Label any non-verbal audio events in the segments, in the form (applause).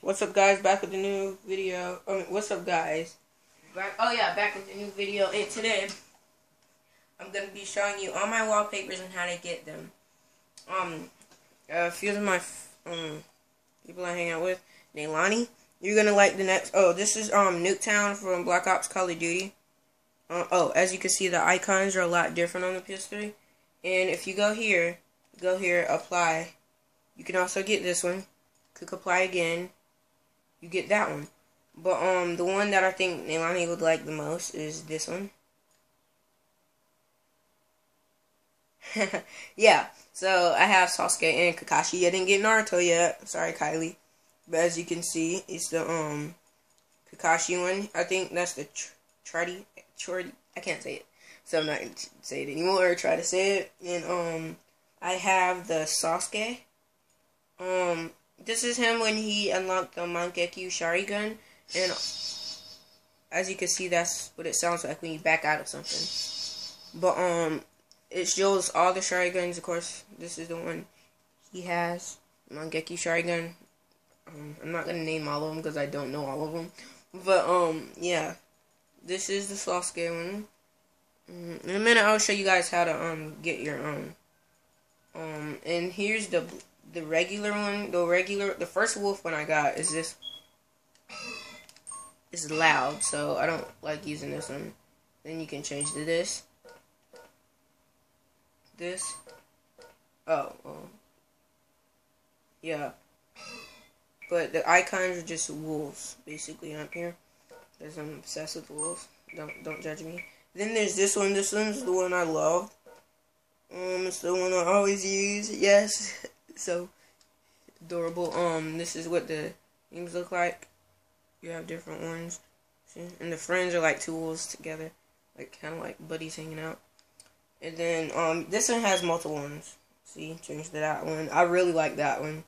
What's up, guys? Back with a new video. Um, what's up, guys? Back, oh yeah, back with a new video. And today, I'm gonna be showing you all my wallpapers and how to get them. Um, a few of my um people I hang out with, Nailani. You're gonna like the next. Oh, this is um Nuketown from Black Ops Call of Duty. Uh, oh, as you can see, the icons are a lot different on the PS3. And if you go here, go here, apply. You can also get this one. Click apply again. You get that one. But um, the one that I think Nailani would like the most is this one. (laughs) yeah, so I have Sasuke and Kakashi. I didn't get Naruto yet. Sorry, Kylie. But as you can see, it's the um Kakashi one. I think that's the Chardy. Chardy. I can't say it, so I'm not gonna say it anymore. Or try to say it. And um, I have the Sasuke. Um, this is him when he unlocked the Mangekyo Sharingan, and as you can see, that's what it sounds like when you back out of something. But um, it shows all the Sharingans. Of course, this is the one he has, Mangekyo Sharingan. Um, I'm not gonna name all of them because I don't know all of them. But um, yeah, this is the Sasuke one. Mm, in a minute, I'll show you guys how to um get your own. Um, and here's the the regular one. The regular, the first wolf one I got is this. It's loud, so I don't like using this one. Then you can change to this. This. Oh, well. Yeah. But the icons are just wolves, basically, up here. Because I'm obsessed with wolves. Don't don't judge me. Then there's this one. This one's the one I love. Um, it's the one I always use. Yes, (laughs) so adorable. Um, this is what the names look like. You have different ones, See? and the friends are like two wolves together, like kind of like buddies hanging out. And then um, this one has multiple ones. See, change to that one. I really like that one.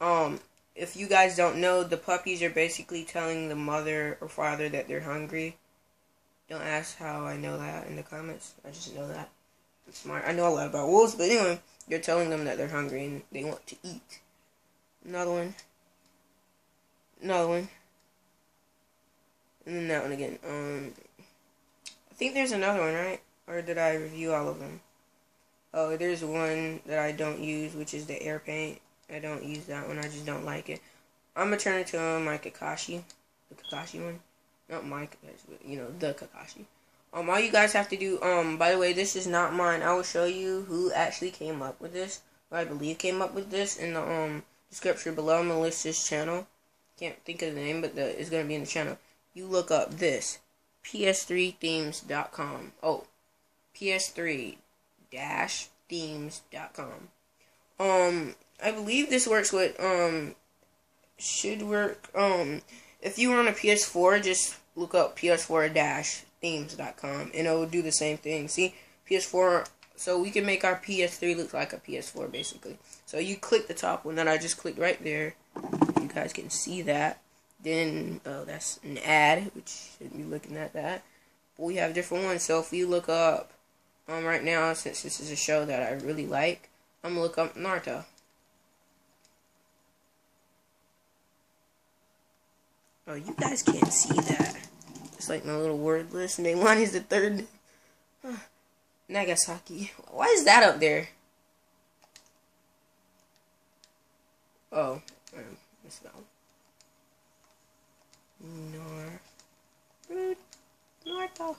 Um, if you guys don't know, the puppies are basically telling the mother or father that they're hungry. Don't ask how I know that in the comments. I just know that. I'm smart. I know a lot about wolves, but anyway, you're telling them that they're hungry and they want to eat. Another one. Another one. And then that one again. Um, I think there's another one, right? Or did I review all of them? Oh, there's one that I don't use, which is the air paint. I don't use that one. I just don't like it. I'm gonna turn it to um, my Kakashi, the Kakashi one, not my Kakashi, but you know the Kakashi. Um, all you guys have to do. Um, by the way, this is not mine. I will show you who actually came up with this. Or I believe came up with this in the um description below. His channel. Can't think of the name, but the it's gonna be in the channel. You look up this ps3themes.com. Oh, ps3-themes.com. Um, I believe this works with um should work um if you were on a PS4 just look up ps4-themes.com and it will do the same thing. See PS4 so we can make our PS3 look like a PS4 basically. So you click the top one that I just clicked right there. You guys can see that. Then oh that's an ad which shouldn't be looking at that. But we have different ones. So if you look up um right now since this is a show that I really like, I'm gonna look up Naruto. Oh, you guys can't see that. It's like my little word list. one (laughs) is the third. (sighs) Nagasaki. Why is that up there? Oh, um, missed that one. Nor. Naruto.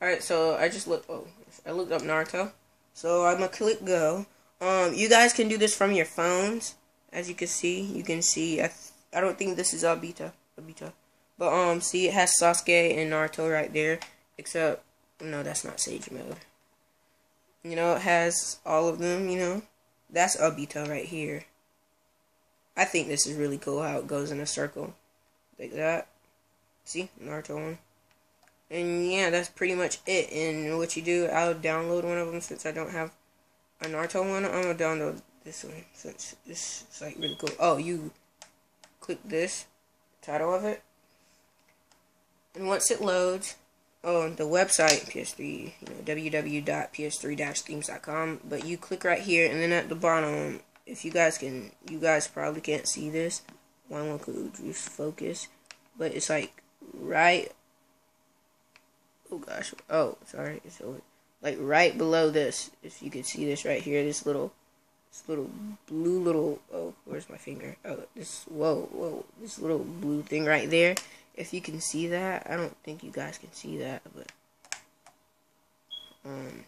Alright, so I just looked. Oh, I looked up Naruto. So I'm gonna click go. Um, you guys can do this from your phones. As you can see, you can see. I, I don't think this is Abita. Obito. But um, see, it has Sasuke and Naruto right there. Except, no, that's not Sage mode. You know, it has all of them. You know, that's Obito right here. I think this is really cool how it goes in a circle like that. See, Naruto one. And yeah, that's pretty much it. And what you do, I'll download one of them since I don't have a Naruto one. I'm gonna download this one since this is like really cool. Oh, you click this title of it. And once it loads, oh, the website, PS3, you know, www.ps3-themes.com, but you click right here, and then at the bottom, if you guys can, you guys probably can't see this. One one could just focus, but it's like right. Oh gosh! Oh, sorry. So, like right below this, if you can see this right here, this little, this little blue little. Oh, where's my finger? Oh, this. Whoa, whoa! This little blue thing right there. If you can see that, I don't think you guys can see that, but um,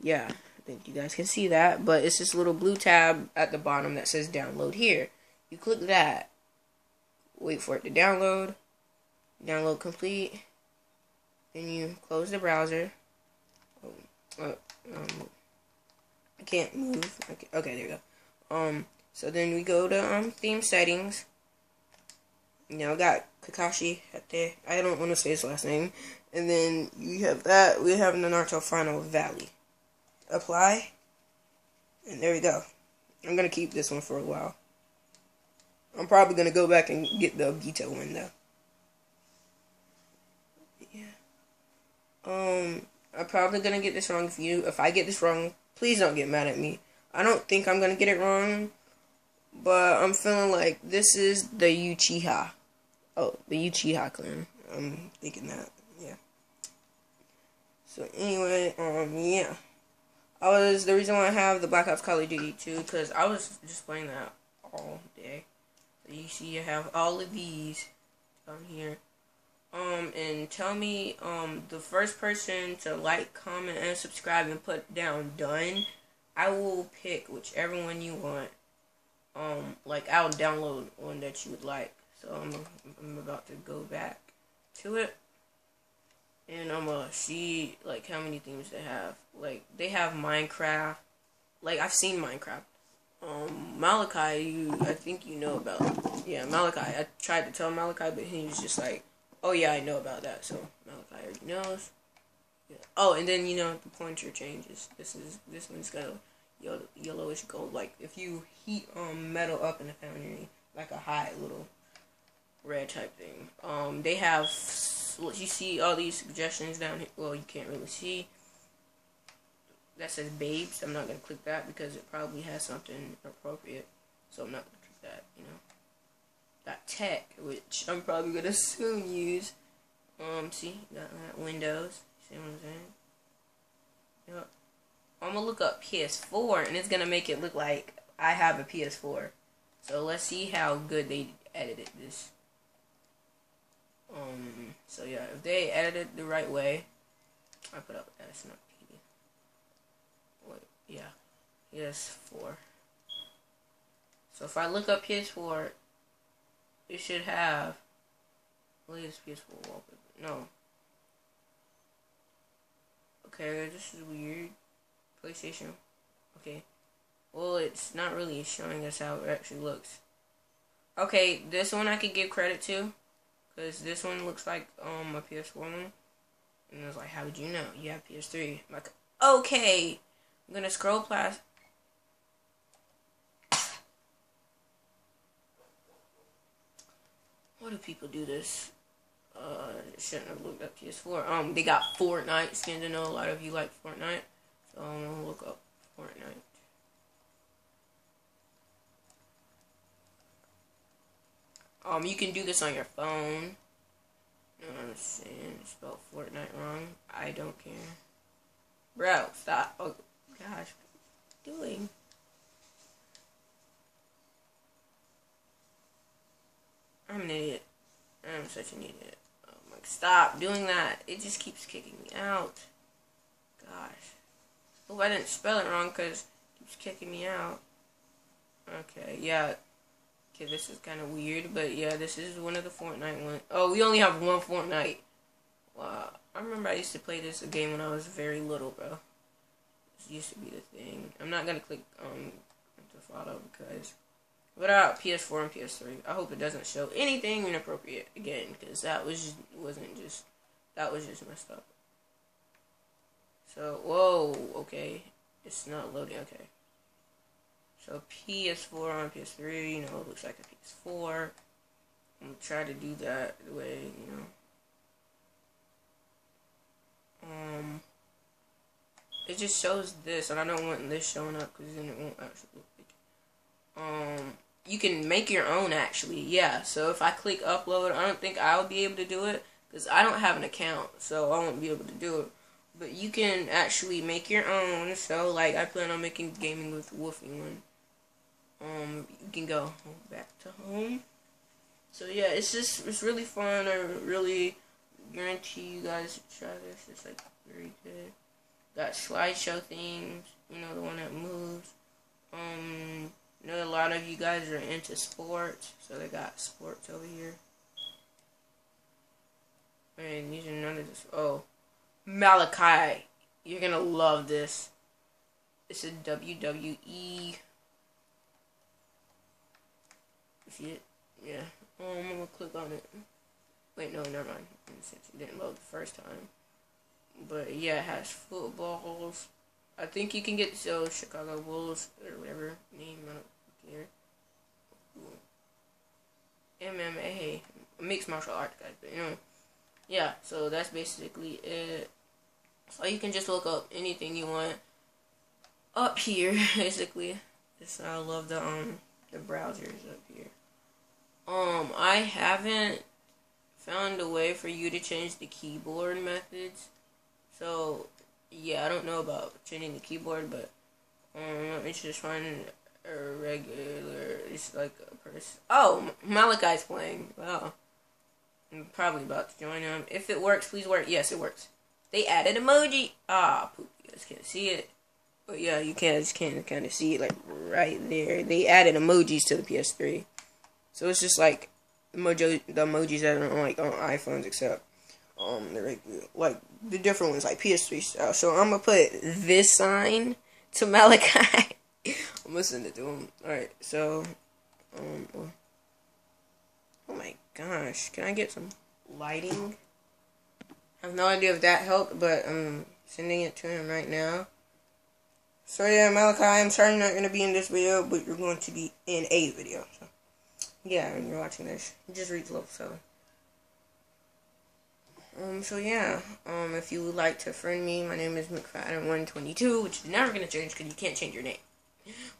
yeah, I think you guys can see that. But it's this little blue tab at the bottom that says download here. You click that, wait for it to download, download complete, then you close the browser. Oh, uh, um, I can't move. Okay, okay, there you go. Um, so then we go to um theme settings. You know, got Kakashi there. I don't want to say his last name. And then you have that. We have Naruto Final Valley. Apply. And there we go. I'm going to keep this one for a while. I'm probably going to go back and get the Obito one, though. Yeah. Um, I'm probably going to get this wrong. If you, if I get this wrong, please don't get mad at me. I don't think I'm going to get it wrong. But I'm feeling like this is the Uchiha. Oh, the Uchiha clan. I'm thinking that. Yeah. So anyway, um, yeah. I was the reason why I have the Black Ops Call of Duty 2 because I was just playing that all day. So you see, I have all of these down here. Um, and tell me, um, the first person to like, comment, and subscribe and put down done, I will pick whichever one you want. Um, like I'll download one that you would like. So I'm, I'm about to go back to it and I'm gonna see like how many themes they have. Like they have Minecraft. Like I've seen Minecraft. Um, Malachi, you I think you know about. Yeah, Malachi. I tried to tell Malachi, but he was just like, "Oh yeah, I know about that." So Malachi already knows. Yeah. Oh, and then you know the pointer changes. This is this one's got a yellow, yellowish gold. Like if you heat um metal up in the foundry, like a hot little red type thing. Um, they have what you see all these suggestions down here. Well, you can't really see. That says babes. I'm not gonna click that because it probably has something appropriate. So I'm not gonna click that. You know. That tech, which I'm probably gonna soon use. Um, see, got that Windows. See what I'm saying? Yep. I'm gonna look up PS4, and it's gonna make it look like I have a PS4. So let's see how good they edited this. Um, so yeah, if they edited the right way, I put up that's not. Wait, yeah, PS4. So if I look up PS4, it should have latest PS4 wallpaper. No. Okay, this is weird. PlayStation. Okay. Well, it's not really showing us how it actually looks. Okay, this one I could give credit to. Because this one looks like um a PS4 one. And I was like, how did you know? You have PS3. I'm like, okay. I'm gonna scroll past. Why do people do this? Uh, shouldn't have looked up PS4. Um, they got Fortnite. Skin to know a lot of you like Fortnite. So I'm gonna look up Fortnite. Um, you can do this on your phone. I'm saying spelled Fortnite wrong. I don't care. Bro, stop. Oh, gosh. What are you doing? I'm an idiot. I'm such an idiot. Oh my, stop doing that. It just keeps kicking me out. Gosh. Oh, I didn't spell it wrong because keeps kicking me out. Okay, yeah. Okay, this is kind of weird, but yeah, this is one of the Fortnite ones. Oh, we only have one Fortnite. Wow. I remember I used to play this game when I was very little, bro. This used to be the thing. I'm not gonna click um to follow because without PS4 and PS3, I hope it doesn't show anything inappropriate again because that was wasn't just that was just messed up. So whoa, okay, it's not loading. Okay. So PS4 on PS3, you know, it looks like a PS4. I'm gonna try to do that the way, you know. Um, it just shows this, and I don't want this showing up because then it won't actually look like um, you can make your own actually. Yeah. So if I click upload, I don't think I'll be able to do it because I don't have an account, so I won't be able to do it. But you can actually make your own. So like I plan on making gaming with Wolfie one. Um, you can go back to home. So yeah, it's just it's really fun. I really guarantee you guys try this. It's like very good. Got slideshow things. You know the one that moves. Um, you know a lot of you guys are into sports, so they got sports over here. And these are none of this. Oh, Malachi, you're gonna love this. It's a WWE. See it? Yeah. Um, I'm gonna click on it. Wait, no, never mind. Since it didn't load the first time. But yeah, it has footballs. I think you can get so Chicago Bulls or whatever name I don't care. MMA, mixed martial arts guys, but you know, yeah. So that's basically it. So you can just look up anything you want up here, (laughs) basically. Just I love the um the browsers up here. Um, I haven't found a way for you to change the keyboard methods. So, yeah, I don't know about changing the keyboard, but um, let me just find a regular, it's like a person. Oh, Malachi's playing. Wow. I'm probably about to join them. If it works, please work. Yes, it works. They added emoji. Ah, poop. You guys can't see it. But yeah, you can just can't kind of see it like right there. They added emojis to the PS3. So it's just like emoji, the emojis that are on, like on iPhones, except um, they're like the different ones, like PS3 style. So I'm gonna put this sign to Malachi. (laughs) I'm gonna send it to him. All right, so um, oh my gosh, can I get some lighting? I have no idea if that helped, but I'm sending it to him right now. So yeah, Malachi, I'm sorry you're not gonna be in this video, but you're going to be in a video. So. Yeah, when you're watching this, just read level 7. Um, so yeah, um, if you would like to friend me, my name is McFadden122, which is never gonna change because you can't change your name,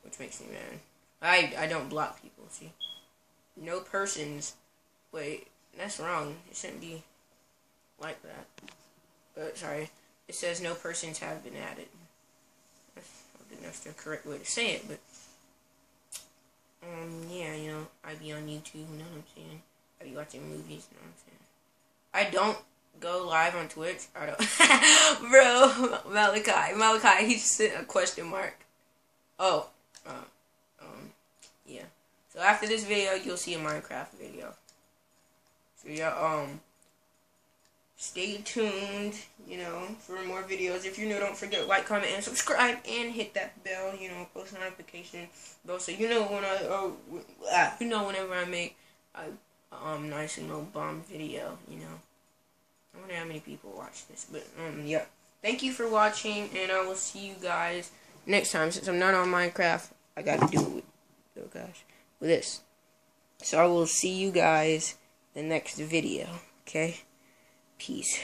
which makes me mad. I, I don't block people, see? No persons, wait, that's wrong, it shouldn't be like that. But, sorry, it says no persons have been added. I don't know if that's the correct way to say it, but um, yeah, you know, I be on YouTube, you know what I'm saying? I be watching movies, you know what I'm saying? I don't go live on Twitch. I don't. (laughs) Bro, Malachi. Malachi, he sent a question mark. Oh, uh, um, yeah. So after this video, you'll see a Minecraft video. So yeah, um, stay tuned, you know, for more videos. If you're new, don't forget like, comment, and subscribe, and hit that bell, you know, post notification bell, so you know when I, oh, ah, you know whenever I make a, um, nice and no bomb video, you know. I wonder how many people watch this, but, um, yeah. Thank you for watching, and I will see you guys next time. Since I'm not on Minecraft, I gotta do it oh gosh, with this. So I will see you guys the next video, okay? Peace.